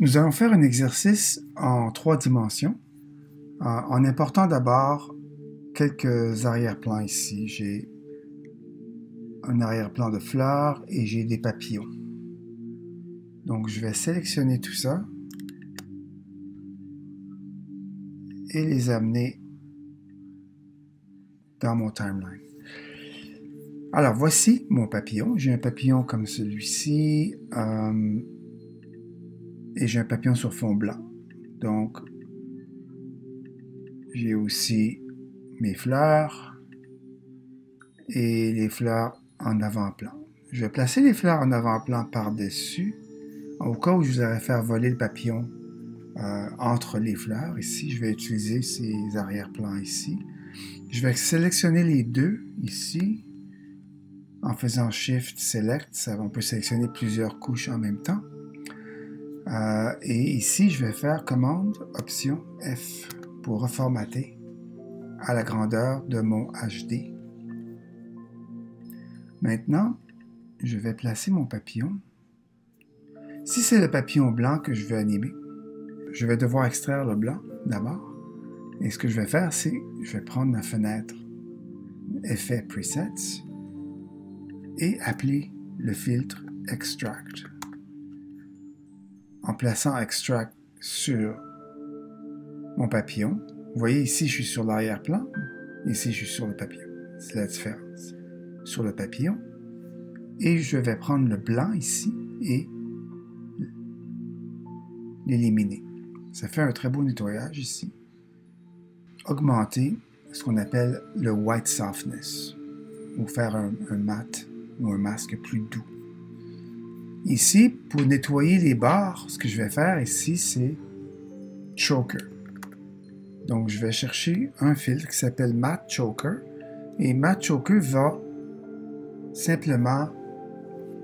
Nous allons faire un exercice en trois dimensions en important d'abord quelques arrière-plans ici. J'ai un arrière-plan de fleurs et j'ai des papillons. Donc je vais sélectionner tout ça et les amener dans mon timeline. Alors voici mon papillon. J'ai un papillon comme celui-ci. Euh, et j'ai un papillon sur fond blanc. Donc, j'ai aussi mes fleurs et les fleurs en avant-plan. Je vais placer les fleurs en avant-plan par-dessus au cas où je voudrais faire voler le papillon euh, entre les fleurs. Ici, je vais utiliser ces arrière-plans ici. Je vais sélectionner les deux ici en faisant Shift Select. On peut sélectionner plusieurs couches en même temps. Euh, et ici, je vais faire commande option F pour reformater à la grandeur de mon HD. Maintenant, je vais placer mon papillon. Si c'est le papillon blanc que je veux animer, je vais devoir extraire le blanc d'abord. Et ce que je vais faire, c'est je vais prendre ma fenêtre Effet Presets et appeler le filtre Extract en plaçant Extract sur mon papillon. Vous voyez ici, je suis sur l'arrière-plan. Ici, je suis sur le papillon. C'est la différence. Sur le papillon. Et je vais prendre le blanc ici et l'éliminer. Ça fait un très beau nettoyage ici. Augmenter ce qu'on appelle le white softness ou faire un, un mat ou un masque plus doux. Ici, pour nettoyer les barres, ce que je vais faire ici, c'est Choker. Donc, je vais chercher un filtre qui s'appelle Matte Choker. Et Matte Choker va simplement,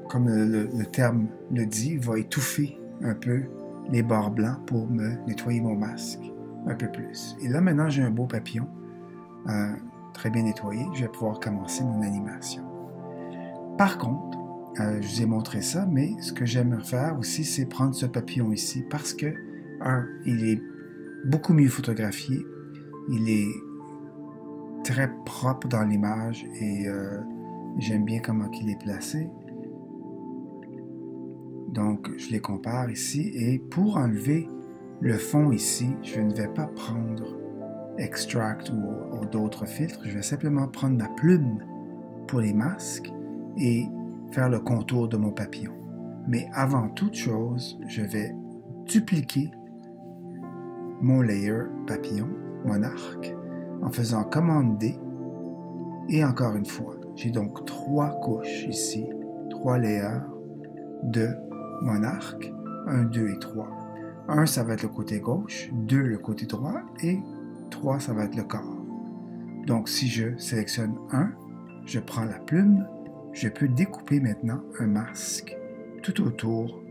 comme le, terme le dit, va étouffer un peu les barres blancs pour me nettoyer mon masque un peu plus. Et là, maintenant, j'ai un beau papillon euh, très bien nettoyé. Je vais pouvoir commencer mon animation. Par contre, euh, je vous ai montré ça, mais ce que j'aime faire aussi, c'est prendre ce papillon ici parce que, un, il est beaucoup mieux photographié, il est très propre dans l'image et euh, j'aime bien comment il est placé. Donc, je les compare ici et pour enlever le fond ici, je ne vais pas prendre Extract ou d'autres filtres, je vais simplement prendre ma plume pour les masques et faire le contour de mon papillon. Mais avant toute chose, je vais dupliquer mon layer papillon, mon arc, en faisant commande D. Et encore une fois, j'ai donc trois couches ici, trois layers de mon arc, 1, 2 et 3. 1, ça va être le côté gauche, 2, le côté droit, et 3, ça va être le corps. Donc si je sélectionne 1, je prends la plume, je peux découper maintenant un masque tout autour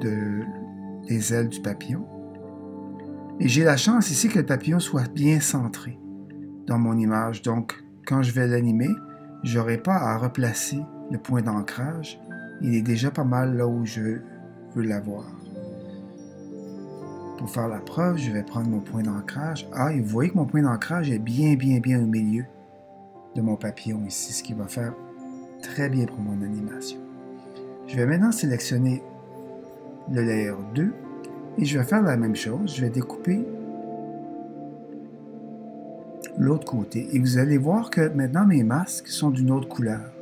de, des ailes du papillon. Et j'ai la chance ici que le papillon soit bien centré dans mon image. Donc, quand je vais l'animer, je n'aurai pas à replacer le point d'ancrage. Il est déjà pas mal là où je veux l'avoir. Pour faire la preuve, je vais prendre mon point d'ancrage. Ah, et vous voyez que mon point d'ancrage est bien, bien, bien au milieu de mon papillon ici, ce qui va faire très bien pour mon animation. Je vais maintenant sélectionner le layer 2 et je vais faire la même chose. Je vais découper l'autre côté et vous allez voir que maintenant mes masques sont d'une autre couleur.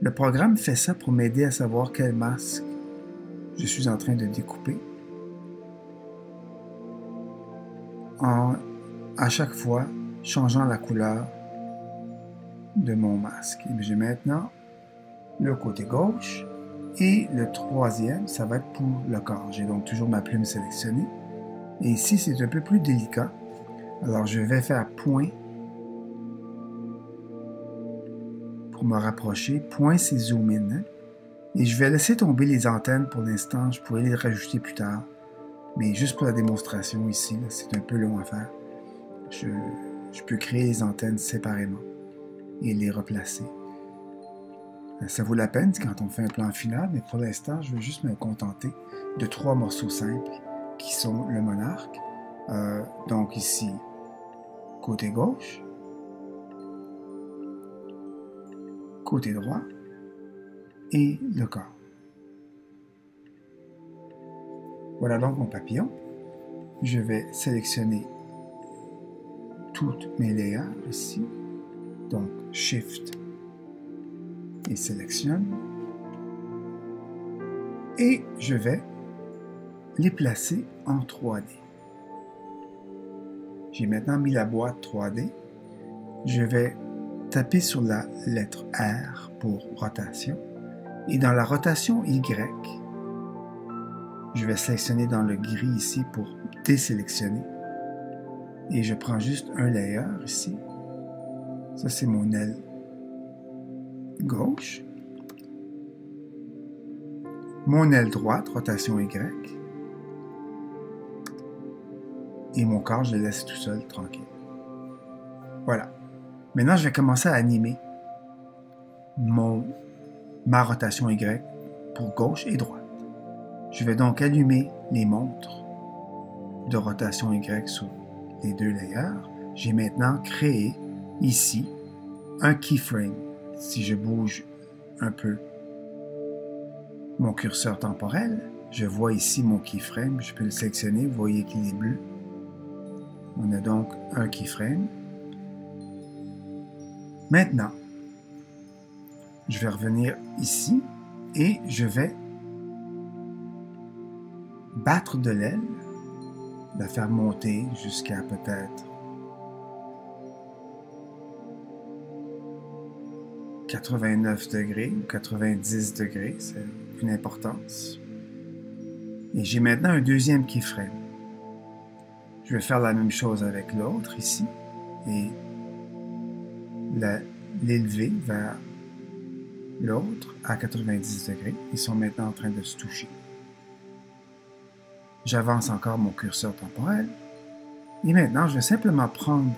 Le programme fait ça pour m'aider à savoir quel masque je suis en train de découper. En à chaque fois changeant la couleur de mon masque. J'ai maintenant le côté gauche et le troisième, ça va être pour le corps. J'ai donc toujours ma plume sélectionnée. Et ici, c'est un peu plus délicat. Alors, je vais faire point pour me rapprocher. Point, c'est zoom in. Hein. Et je vais laisser tomber les antennes pour l'instant. Je pourrais les rajouter plus tard. Mais juste pour la démonstration ici, c'est un peu long à faire. Je, je peux créer les antennes séparément et les replacer. Ça vaut la peine quand on fait un plan final, mais pour l'instant, je veux juste me contenter de trois morceaux simples qui sont le monarque. Euh, donc ici, côté gauche, côté droit et le corps. Voilà donc mon papillon. Je vais sélectionner toutes mes layers ici. Donc Shift et sélectionne. Et je vais les placer en 3D. J'ai maintenant mis la boîte 3D. Je vais taper sur la lettre R pour rotation. Et dans la rotation Y, je vais sélectionner dans le gris ici pour désélectionner. Et je prends juste un layer ici. Ça, c'est mon aile gauche. Mon aile droite, rotation Y. Et mon corps, je le laisse tout seul, tranquille. Voilà. Maintenant, je vais commencer à animer mon, ma rotation Y pour gauche et droite. Je vais donc allumer les montres de rotation Y sur les deux layers. J'ai maintenant créé ici un keyframe. Si je bouge un peu mon curseur temporel, je vois ici mon keyframe. Je peux le sélectionner. Vous voyez qu'il est bleu. On a donc un keyframe. Maintenant, je vais revenir ici et je vais battre de l'aile, la faire monter jusqu'à peut-être 89 degrés ou 90 degrés, c'est une importance. Et j'ai maintenant un deuxième keyframe. Je vais faire la même chose avec l'autre ici et l'élever vers l'autre à 90 degrés. Ils sont maintenant en train de se toucher. J'avance encore mon curseur temporel. Et maintenant, je vais simplement prendre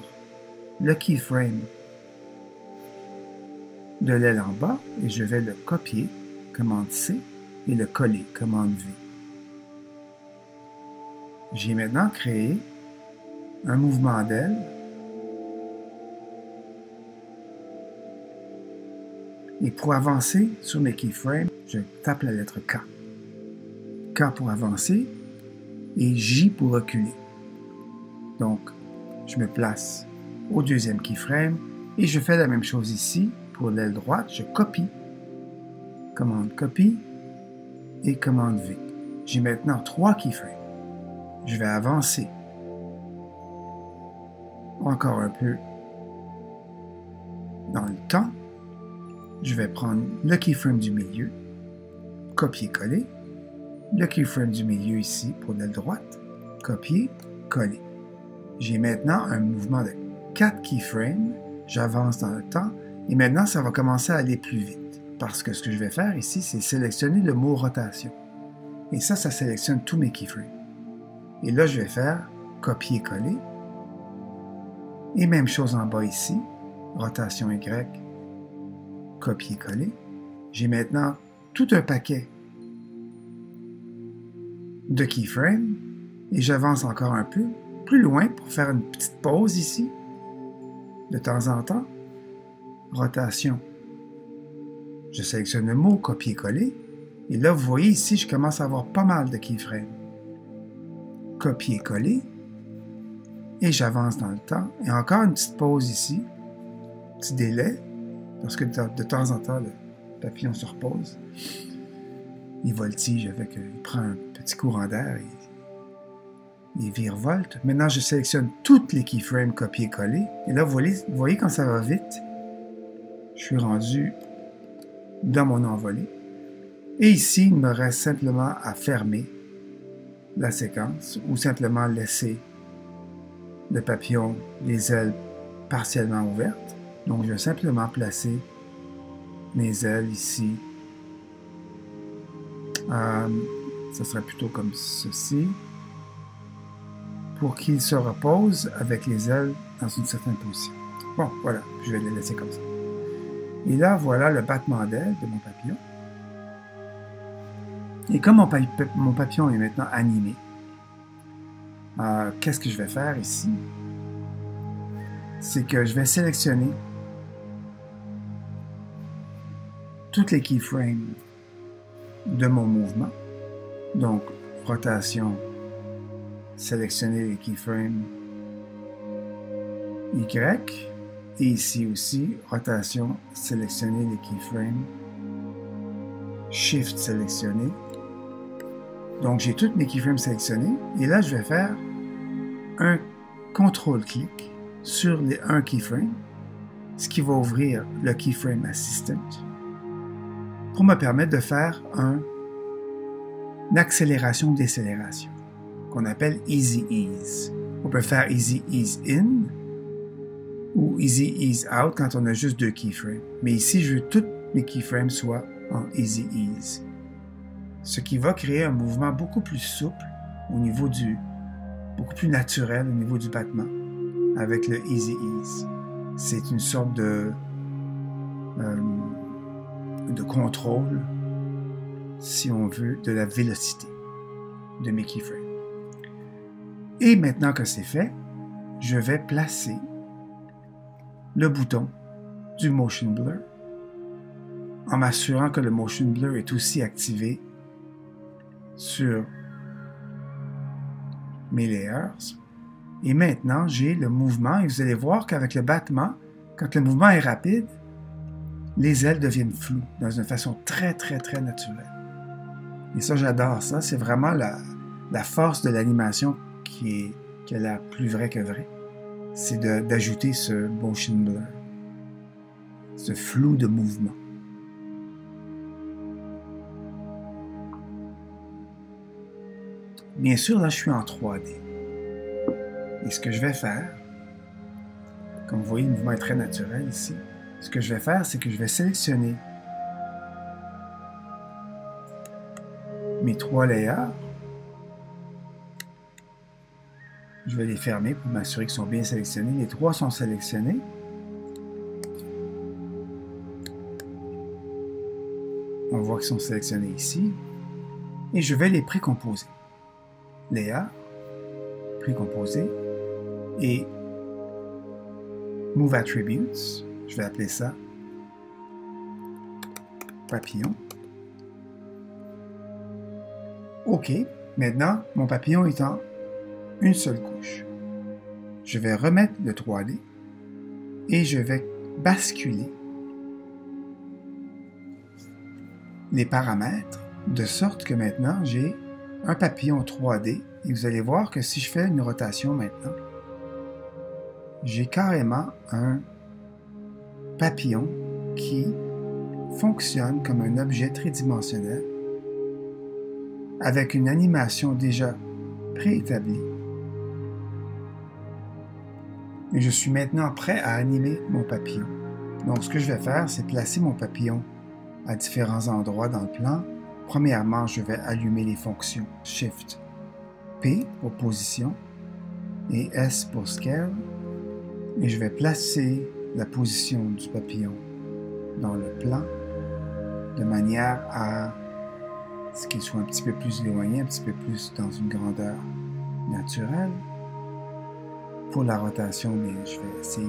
le keyframe de l'aile en bas et je vais le copier, commande C, et le coller, commande V. J'ai maintenant créé un mouvement d'aile Et pour avancer sur mes keyframes, je tape la lettre K. K pour avancer et J pour reculer. Donc, je me place au deuxième keyframe et je fais la même chose ici. Pour l'aile droite, je copie. Commande copie et commande V. J'ai maintenant trois keyframes. Je vais avancer encore un peu dans le temps je vais prendre le keyframe du milieu, copier-coller, le keyframe du milieu ici pour l'aile droite, copier, coller. J'ai maintenant un mouvement de 4 keyframes, j'avance dans le temps, et maintenant ça va commencer à aller plus vite, parce que ce que je vais faire ici, c'est sélectionner le mot rotation. Et ça, ça sélectionne tous mes keyframes. Et là, je vais faire copier-coller. Et même chose en bas ici, rotation Y, copier-coller. J'ai maintenant tout un paquet de keyframes et j'avance encore un peu plus loin pour faire une petite pause ici. De temps en temps, rotation. Je sélectionne le mot copier-coller et là, vous voyez ici, je commence à avoir pas mal de keyframes. Copier-coller et j'avance dans le temps. Et encore une petite pause ici, petit délai. Parce que de, temps en temps, le papillon se repose. Il voltige avec, il prend un petit courant d'air et il virevolte. Maintenant, je sélectionne toutes les keyframes copier-coller. Et là, vous voyez quand ça va vite? Je suis rendu dans mon envolée. Et ici, il me reste simplement à fermer la séquence ou simplement laisser le papillon, les ailes partiellement ouvertes. Donc, je vais simplement placer mes ailes ici. Euh, ce serait plutôt comme ceci. Pour qu'il se repose avec les ailes dans une certaine position. Bon, voilà, je vais les laisser comme ça. Et là, voilà le battement d'aile de mon papillon. Et comme mon, papillon est maintenant animé, euh, qu'est-ce que je vais faire ici? C'est que je vais sélectionner toutes les keyframes de mon mouvement. Donc, rotation, sélectionner les keyframes Y. Et ici aussi, rotation, sélectionner les keyframes. Shift sélectionner. Donc, j'ai toutes mes keyframes sélectionnés. Et là, je vais faire un contrôle-clic sur les, un keyframe, ce qui va ouvrir le keyframe assistant pour me permettre de faire un, une accélération-décélération qu'on appelle Easy Ease. On peut faire Easy Ease In ou Easy Ease Out quand on a juste deux keyframes. Mais ici, je veux que tous mes keyframes soient en Easy Ease. Ce qui va créer un mouvement beaucoup plus souple au niveau du, beaucoup plus naturel au niveau du battement avec le Easy Ease. C'est une sorte de, euh, de contrôle, si on veut, de la vélocité de mes keyframes. Et maintenant que c'est fait, je vais placer le bouton du Motion Blur en m'assurant que le Motion Blur est aussi activé sur mes layers. Et maintenant, j'ai le mouvement et vous allez voir qu'avec le battement, quand le mouvement est rapide, les ailes deviennent floues dans une façon très, très, très naturelle. Et ça, j'adore ça. C'est vraiment la, force de l'animation qui est, qui est la plus vraie que vraie. C'est d'ajouter ce motion blur, ce flou de mouvement. Bien sûr, là, je suis en 3D. Et ce que je vais faire, comme vous voyez, le mouvement est très naturel ici. Ce que je vais faire, c'est que je vais sélectionner mes trois layers. Je vais les fermer pour m'assurer qu'ils sont bien sélectionnés. Les trois sont sélectionnés. On voit qu'ils sont sélectionnés ici. Et je vais les précomposer. Layers, précomposer et Move Attributes je vais appeler ça papillon. OK, maintenant, mon papillon en une seule. Je vais remettre le 3D et je vais basculer les paramètres de sorte que maintenant j'ai un papillon 3D et vous allez voir que si je fais une rotation maintenant, j'ai carrément un papillon qui fonctionne comme un objet tridimensionnel avec une animation déjà préétablie. Et je suis maintenant prêt à animer mon papillon. Donc ce que je vais faire, c'est placer mon papillon à différents endroits dans le plan. Premièrement, je vais allumer les fonctions Shift P pour position et S pour scale. Et je vais placer la position du papillon dans le plan de manière à ce qu'il soit un petit peu plus éloigné, un petit peu plus dans une grandeur naturelle. Pour la rotation, mais je vais essayer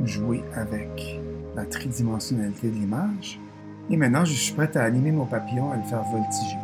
de jouer avec la tridimensionnalité de l'image. Et maintenant, je suis prêt à animer mon papillon, à le faire voltiger.